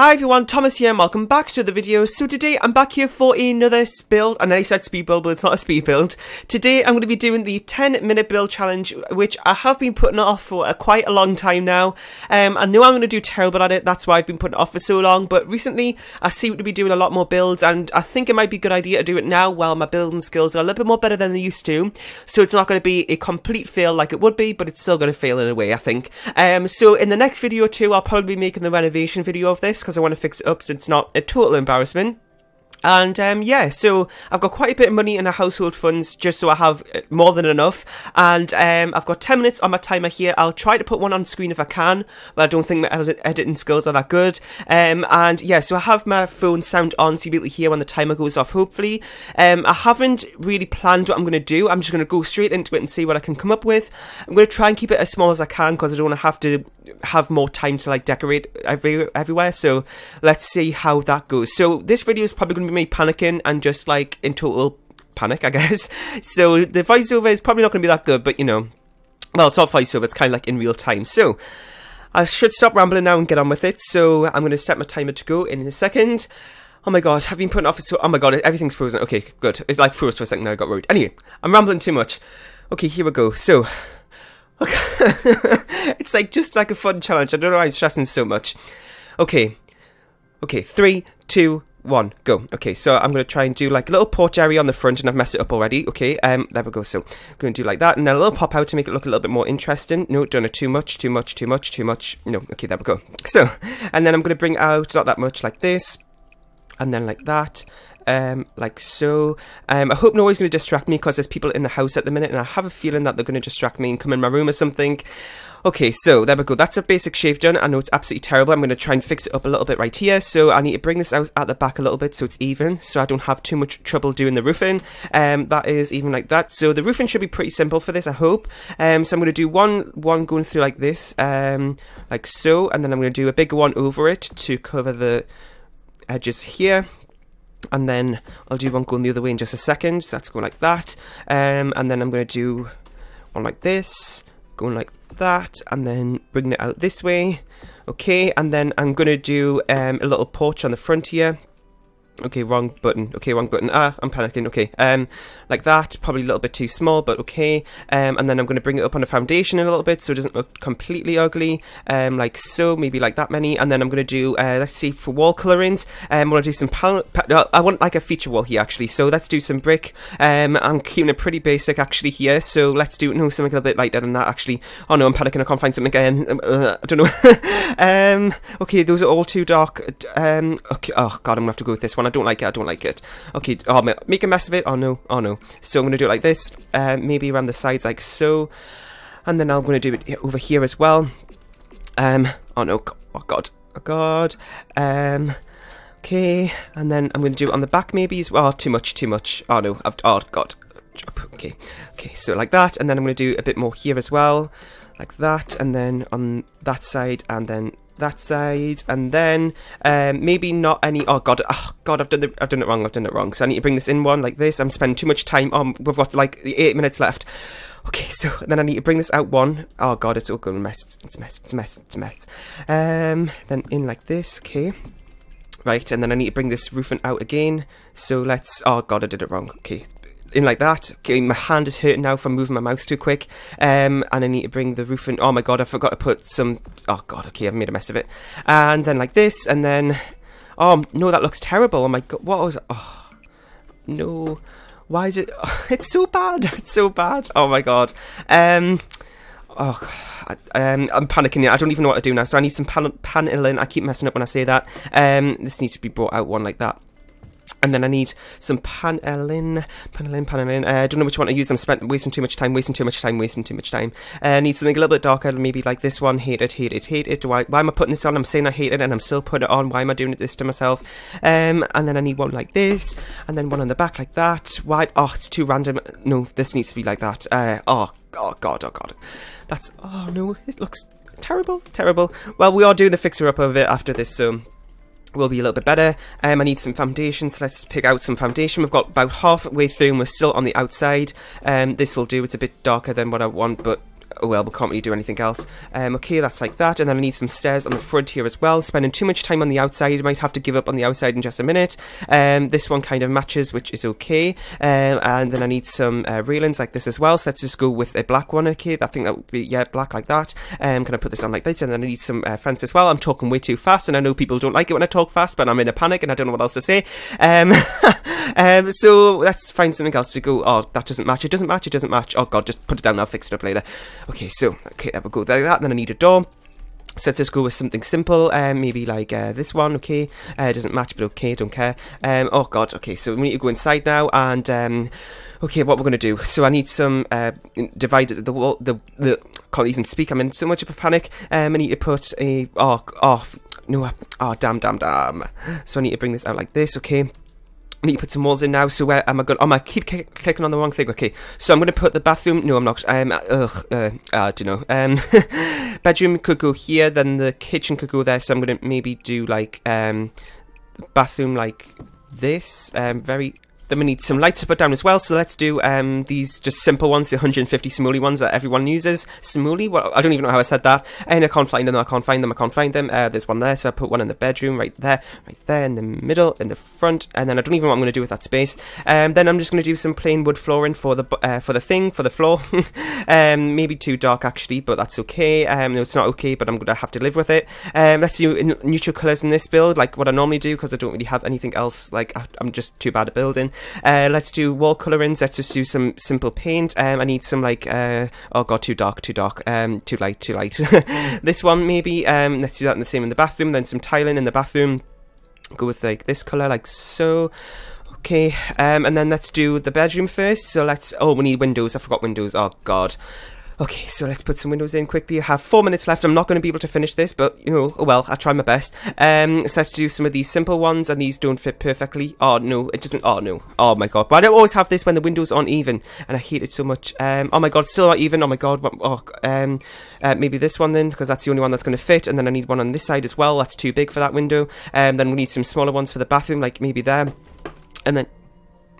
Hi everyone, Thomas here and welcome back to the video. So today I'm back here for another build, I said speed build but it's not a speed build. Today I'm going to be doing the 10 minute build challenge which I have been putting off for a, quite a long time now. Um, I know I'm going to do terrible at it, that's why I've been putting off for so long, but recently I seem to be doing a lot more builds and I think it might be a good idea to do it now while my building skills are a little bit more better than they used to. So it's not going to be a complete fail like it would be, but it's still going to fail in a way I think. Um, so in the next video too I'll probably be making the renovation video of this because I want to fix it up so it's not a total embarrassment. And um, yeah, so I've got quite a bit of money in the household funds just so I have uh, more than enough. And um, I've got 10 minutes on my timer here. I'll try to put one on screen if I can, but I don't think my edit editing skills are that good. Um, and yeah, so I have my phone sound on so you'll be able to hear when the timer goes off, hopefully. Um, I haven't really planned what I'm going to do. I'm just going to go straight into it and see what I can come up with. I'm going to try and keep it as small as I can because I don't want to have to have more time to like decorate every everywhere. So let's see how that goes. So this video is probably going to me panicking and just like in total panic, I guess. So the voiceover is probably not going to be that good, but you know, well, it's not voiceover, it's kind of like in real time. So I should stop rambling now and get on with it. So I'm going to set my timer to go in a second. Oh my god, I've been putting off so. Oh my god, everything's frozen. Okay, good. It like froze for a second. Now I got worried. Anyway, I'm rambling too much. Okay, here we go. So, okay. it's like just like a fun challenge. I don't know why I'm stressing so much. Okay, okay. Three, two, one, go. Okay, so I'm going to try and do like a little porch area on the front and I've messed it up already. Okay, um, there we go. So I'm going to do like that and then a little pop out to make it look a little bit more interesting. No, done it too much, too much, too much, too much. No, okay, there we go. So, and then I'm going to bring out not that much like this and then like that um, like so. Um, I hope nobody's going to distract me because there's people in the house at the minute, and I have a feeling that they're going to distract me and come in my room or something. Okay, so there we go. That's a basic shape done. I know it's absolutely terrible. I'm going to try and fix it up a little bit right here. So I need to bring this out at the back a little bit so it's even, so I don't have too much trouble doing the roofing. Um, that is even like that. So the roofing should be pretty simple for this, I hope. Um, so I'm going to do one, one going through like this, um, like so, and then I'm going to do a bigger one over it to cover the edges here and then I'll do one going the other way in just a second so that's going like that. Um, and then I'm going to do one like this going like that and then bringing it out this way. Okay and then I'm going to do um, a little porch on the front here Okay, wrong button. Okay, wrong button. Ah, I'm panicking. Okay, um, like that. Probably a little bit too small, but okay. Um, and then I'm going to bring it up on the foundation in a little bit so it doesn't look completely ugly. Um, like so, maybe like that many. And then I'm going to do, uh, let's see, for wall colorings, um, I want to do some panel. Pa I want like a feature wall here actually. So let's do some brick. Um, I'm keeping it pretty basic actually here. So let's do no something a little bit lighter than that actually. Oh no, I'm panicking. I can't find something again. Um, uh, I don't know. um, okay, those are all too dark. Um, okay. Oh god, I'm gonna have to go with this one. I don't like it, I don't like it. Okay, oh, make a mess of it. Oh no, oh no. So I'm going to do it like this, uh, maybe around the sides like so. And then I'm going to do it over here as well. Um, oh no, oh god, oh god. Um, okay, and then I'm going to do it on the back maybe as well. Oh, too much, too much. Oh no, I've, oh god. Okay, okay, so like that, and then I'm going to do a bit more here as well, like that, and then on that side, and then that side, and then um, maybe not any. Oh god, oh god, I've done the, I've done it wrong. I've done it wrong. So I need to bring this in one like this. I'm spending too much time on. We've got like eight minutes left. Okay, so then I need to bring this out one. Oh god, it's all going to mess. It's a mess. It's a mess. It's a mess. Um, then in like this. Okay. Right, and then I need to bring this roofing out again. So let's. Oh god, I did it wrong. Okay, in like that. Okay, my hand is hurting now from moving my mouse too quick. Um, and I need to bring the roof in. Oh my god, I forgot to put some. Oh god, okay, I've made a mess of it. And then like this, and then. Oh no, that looks terrible. Oh my god, what was? Oh no, why is it? Oh, it's so bad. It's so bad. Oh my god. Um. Oh, um, I'm panicking. I don't even know what to do now. So I need some pan- paneling. I keep messing up when I say that. Um, this needs to be brought out one like that. And then I need some panelin, panelin, panelin. Uh, I don't know which one to use. I'm spent wasting too much time, wasting too much time, wasting too much time. I uh, need something a little bit darker, maybe like this one. Hate it, hate it, hate it. Why, why am I putting this on? I'm saying I hate it and I'm still putting it on. Why am I doing this to myself? Um, and then I need one like this, and then one on the back like that. Why? Oh, it's too random. No, this needs to be like that. Uh, oh, oh god, oh god. That's, oh no, it looks terrible, terrible. Well, we are doing the fixer up of it after this, so will be a little bit better. Um, I need some foundation, so let's pick out some foundation. We've got about halfway through and we're still on the outside. Um, this will do, it's a bit darker than what I want, but well, we can't really do anything else. Um, okay, that's like that. And then I need some stairs on the front here as well. Spending too much time on the outside. I might have to give up on the outside in just a minute. Um, this one kind of matches, which is okay. Um, and then I need some uh, railings like this as well. So let's just go with a black one. Okay, I think that would be, yeah, black like that. Um, can I put this on like this? And then I need some uh, fence as well. I'm talking way too fast, and I know people don't like it when I talk fast, but I'm in a panic and I don't know what else to say. Um, um, so let's find something else to go. Oh, that doesn't match. It doesn't match. It doesn't match. Oh god, just put it down. I'll fix it up later. Okay, so okay, there we go. There that. And then I need a door. So let's just go with something simple, um, maybe like uh, this one, okay, uh, doesn't match, but okay, don't care. Um, oh god, okay, so we need to go inside now, and, um, okay, what we're going to do, so I need some, uh, divided, the wall, the, the, can't even speak, I'm in so much of a panic, um, I need to put a, oh, oh, no, oh, damn, damn, damn, so I need to bring this out like this, okay, I need to put some walls in now. So where am I going? Oh, I keep clicking on the wrong thing. Okay, so I'm going to put the bathroom. No, I'm not. Um, ugh, uh, I don't know. Um, bedroom could go here. Then the kitchen could go there. So I'm going to maybe do like um, bathroom like this. Um, very then we need some lights to put down as well, so let's do um, these just simple ones, the 150 Simuli ones that everyone uses. Simuli? Well, I don't even know how I said that. And I can't find them, I can't find them, I can't find them. Uh, there's one there, so I put one in the bedroom, right there, right there, in the middle, in the front, and then I don't even know what I'm going to do with that space. Um, then I'm just going to do some plain wood flooring for the uh, for the thing, for the floor. um, maybe too dark actually, but that's okay. Um, no, it's not okay, but I'm going to have to live with it. Um, let's do neutral colours in this build, like what I normally do, because I don't really have anything else, like I'm just too bad at building. Uh, let's do wall colorings. Let's just do some simple paint. Um, I need some like, uh, oh god, too dark, too dark, um, too light, too light. this one maybe. Um, let's do that in the same in the bathroom. Then some tiling in the bathroom. Go with like this color, like so. Okay, um, and then let's do the bedroom first. So let's. Oh, we need windows. I forgot windows. Oh god. Okay, so let's put some windows in quickly. I have four minutes left. I'm not going to be able to finish this, but, you know, oh well, I'll try my best. Um, so let's do some of these simple ones, and these don't fit perfectly. Oh, no, it doesn't. Oh, no. Oh, my God. But I don't always have this when the windows aren't even, and I hate it so much. Um, oh, my God, still not even. Oh, my God. Oh, um, uh, maybe this one then, because that's the only one that's going to fit, and then I need one on this side as well. That's too big for that window. Um, then we need some smaller ones for the bathroom, like maybe there. And then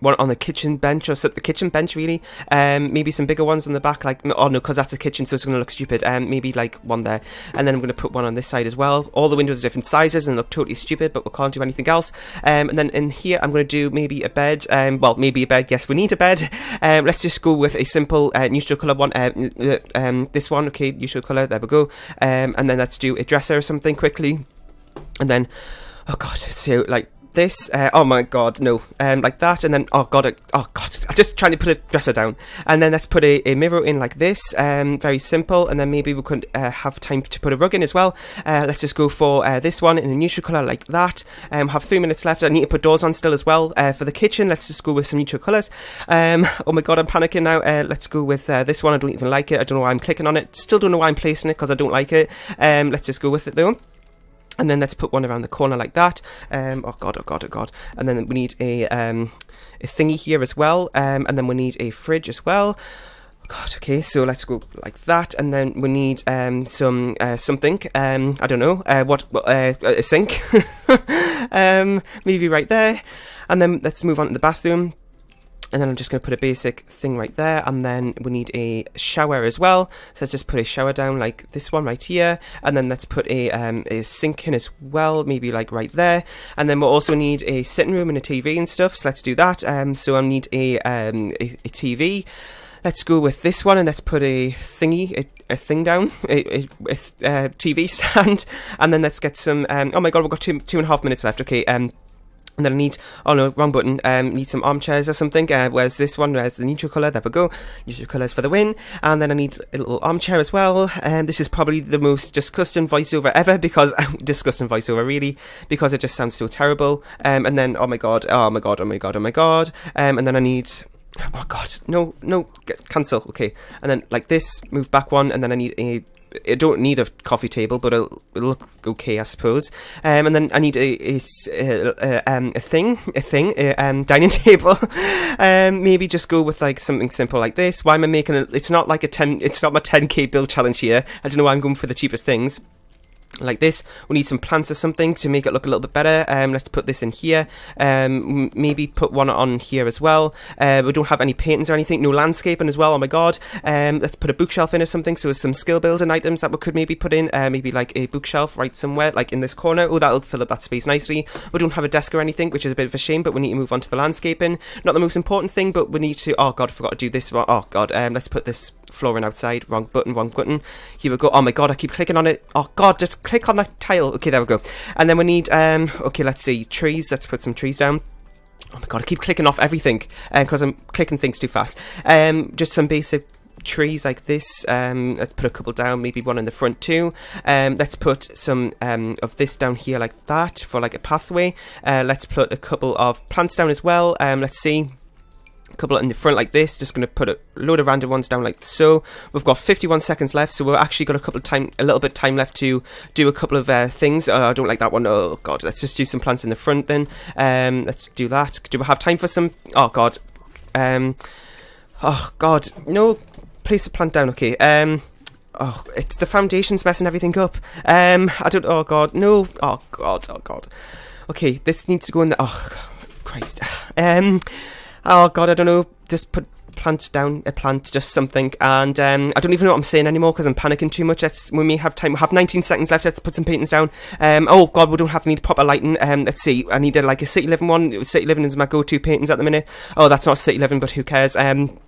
one on the kitchen bench or so, the kitchen bench really. Um maybe some bigger ones on the back like oh no because that's a kitchen so it's going to look stupid. Um maybe like one there. And then i'm going to put one on this side as well. All the windows are different sizes and look totally stupid but we can't do anything else. Um and then in here i'm going to do maybe a bed um well maybe a bed. Yes we need a bed. Um let's just go with a simple uh, neutral color one uh, uh, um this one. Okay neutral color there we go. Um and then let's do a dresser or something quickly. And then oh god so like this. Uh, oh my god, no. Um, like that, and then, oh god, uh, oh god, I'm just trying to put a dresser down. And then let's put a, a mirror in like this, um, very simple, and then maybe we could uh, have time to put a rug in as well. Uh, let's just go for uh, this one in a neutral colour like that. Um, have three minutes left. I need to put doors on still as well. Uh, for the kitchen, let's just go with some neutral colours. Um, oh my god, I'm panicking now. let's go with this one. I don't even like it. I don't know why I'm clicking on it. Still don't know why I'm placing it because I don't like it. Um, let's just go with it though and then let's put one around the corner like that. Um, oh god, oh god, oh god. And then we need a, um, a thingy here as well. Um, and then we need a fridge as well. God, okay, so let's go like that, and then we need um, some uh, something. Um, I don't know uh, what uh, a sink, um, maybe right there, and then let's move on to the bathroom and then I'm just going to put a basic thing right there and then we need a shower as well so let's just put a shower down like this one right here and then let's put a, um, a sink in as well maybe like right there and then we'll also need a sitting room and a TV and stuff so let's do that um, so I'll need a, um, a, a TV let's go with this one and let's put a thingy, a, a thing down, a, a, a uh, TV stand, and then let's get some. Um, oh my god, we've got two two and a half minutes left. Okay, um, and then I need, oh no, wrong button, um, need some armchairs or something, uh, whereas this one, where's the neutral colour, there we go, neutral colours for the win, and then I need a little armchair as well, and um, this is probably the most disgusting voiceover ever, because, disgusting voiceover really, because it just sounds so terrible, um, and then, oh my god, oh my god, oh my god, oh my god, um, and then I need, oh god, no, no, get, cancel, okay, and then like this, move back one, and then I need a I don't need a coffee table, but it'll, it'll look okay, I suppose. Um, and then I need a a, a, um, a thing, a thing, a um, dining table. um, maybe just go with like something simple like this. Why am I making it? It's not like a ten. It's not my ten k build challenge here. I don't know why I'm going for the cheapest things. Like this. We need some plants or something to make it look a little bit better. Um, let's put this in here. Um, maybe put one on here as well. Uh, we don't have any paintings or anything. No landscaping as well. Oh my god. Um, let's put a bookshelf in or something. So some skill building items that we could maybe put in. Uh, maybe like a bookshelf right somewhere, like in this corner. Oh, that'll fill up that space nicely. We don't have a desk or anything, which is a bit of a shame. But we need to move on to the landscaping. Not the most important thing, but we need to. Oh god, I forgot to do this. Oh god. Um, let's put this flooring outside. Wrong button. Wrong button. Here we go. Oh my god, I keep clicking on it. Oh god, just click on that tile. Okay, there we go. And then we need, um, okay, let's see, trees. Let's put some trees down. Oh my god, I keep clicking off everything because uh, I'm clicking things too fast. Um, just some basic trees like this. Um, let's put a couple down, maybe one in the front too. Um, let's put some um, of this down here like that for like a pathway. Uh, let's put a couple of plants down as well. Um, let's see couple in the front like this. Just going to put a load of random ones down like so. We've got 51 seconds left, so we've actually got a couple of time, a little bit time left to do a couple of uh, things. Uh, I don't like that one. Oh god, let's just do some plants in the front then. Um, let's do that. Do we have time for some? Oh god. Um, oh god, no. Place the plant down. Okay. Um. Oh, it's the foundation's messing everything up. Um, I don't. Oh god, no. Oh god. Oh god. Okay, this needs to go in the. Oh, Christ. Um oh god, I don't know, just put plant down a plant, just something. And um, I don't even know what I'm saying anymore because I'm panicking too much. Let's, we may have time. We have 19 seconds left. Let's put some paintings down. Um, oh god, we don't have need proper lighting. Um, let's see. I needed like a city living one. City living is my go-to paintings at the minute. Oh, that's not city living, but who cares? Um.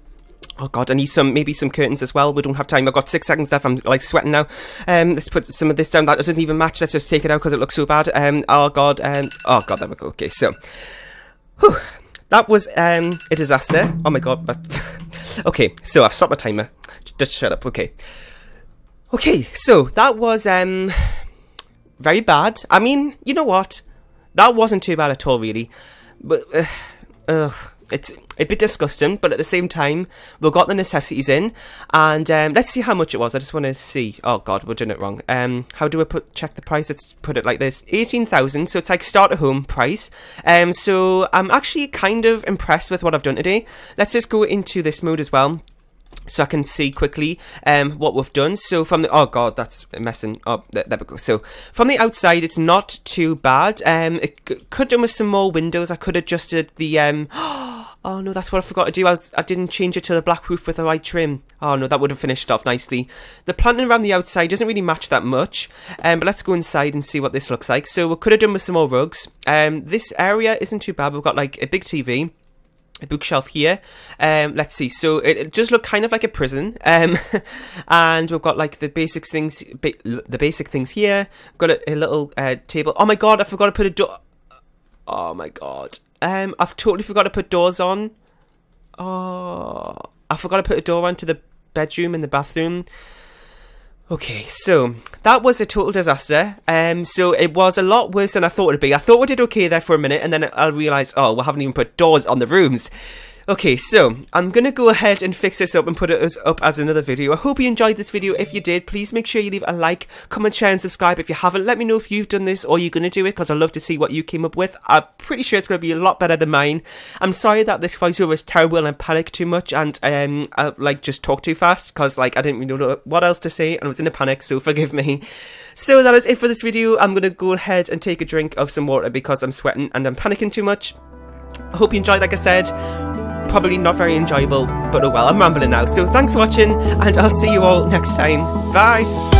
Oh god, I need some maybe some curtains as well. We don't have time. I've got six seconds left. I'm like sweating now. Um, let's put some of this down. That doesn't even match. Let's just take it out because it looks so bad. Um, oh god. Um, oh god, there we go. Okay, so. Whew that was um, a disaster. Oh my god. But okay, so I've stopped my timer. Just shut up. Okay. Okay, so that was um, very bad. I mean, you know what? That wasn't too bad at all, really. But, uh, ugh, it's a bit disgusting, but at the same time, we've got the necessities in, and um, let's see how much it was. I just want to see. Oh God, we're doing it wrong. Um, how do I put check the price? Let's put it like this: eighteen thousand. So it's like start at home price. Um, so I'm actually kind of impressed with what I've done today. Let's just go into this mode as well so I can see quickly um, what we've done. So from the oh god, that's messing up. There, there, we go. So from the outside, it's not too bad. Um, it could do with some more windows. I could have adjusted the um. Oh no, that's what I forgot to do. I, was, I didn't change it to the black roof with the white trim. Oh no, that would have finished off nicely. The planting around the outside doesn't really match that much. Um, but let's go inside and see what this looks like. So we could have done with some more rugs. Um, this area isn't too bad. We've got like a big TV a bookshelf here. Um, let's see. So it, it, does look kind of like a prison. Um, and we've got like the basic things, ba the basic things here. Got a, a little uh, table. Oh my god, I forgot to put a door. Oh my god. Um, I've totally forgot to put doors on. Oh, I forgot to put a door onto the bedroom and the bathroom. Okay, so that was a total disaster. Um, so it was a lot worse than I thought it'd be. I thought we did okay there for a minute, and then I realised, oh, we haven't even put doors on the rooms. Okay, so I'm going to go ahead and fix this up and put it up as another video. I hope you enjoyed this video. If you did, please make sure you leave a like, comment, share and subscribe. If you haven't, let me know if you've done this or you're going to do it because I'd love to see what you came up with. I'm pretty sure it's going to be a lot better than mine. I'm sorry that this voiceover is terrible and I panicked too much and um, I like just talked too fast because like I didn't really know what else to say and I was in a panic, so forgive me. So that is it for this video. I'm going to go ahead and take a drink of some water because I'm sweating and I'm panicking too much. I hope you enjoyed, like I said probably not very enjoyable, but oh well, I'm rambling now. So thanks for watching, and I'll see you all next time. Bye!